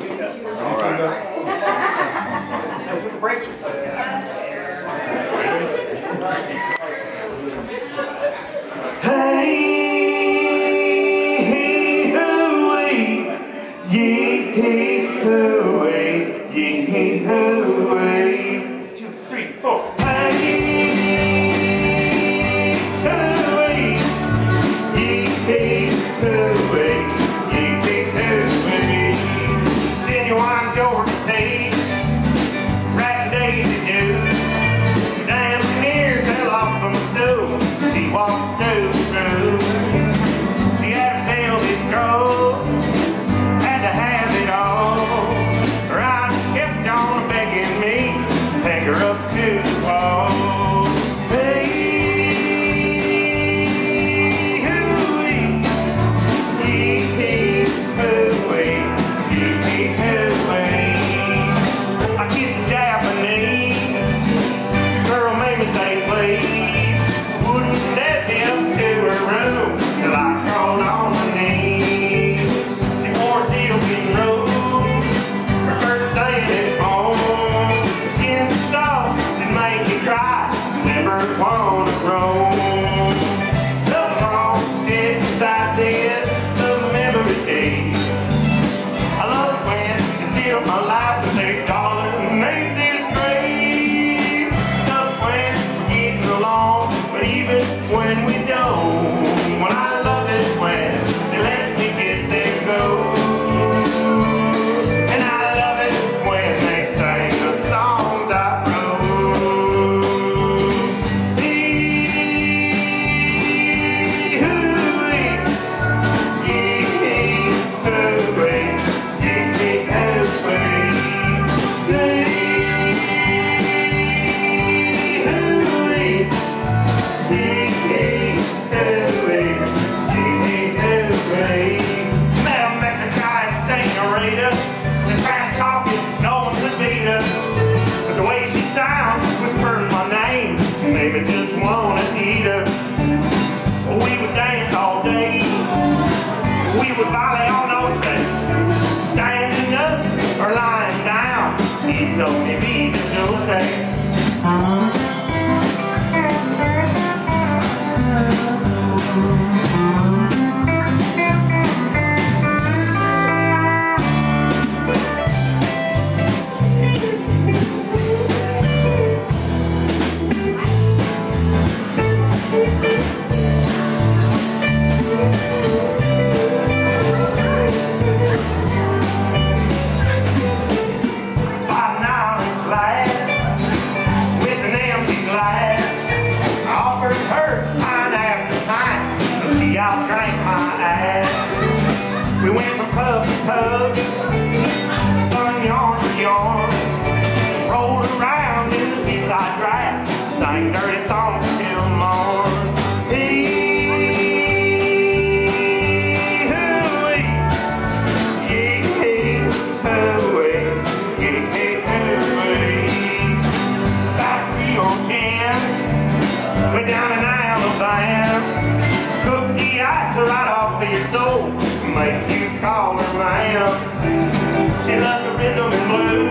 All right. That's what the brakes are for. Hey, hey, hooey, yee, hee, hey, yee, hee, hooey. with volley on those things. Standing up or lying down He's only me to do things. y'all drank my ass. We went from pub to pub, spun yarn to yarn, rolled around in the seaside grass, sang dirty songs. ice right off of your soul, make you call her, ma'am. She loves the rhythm and blues.